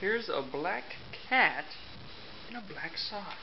Here's a black cat in a black sock.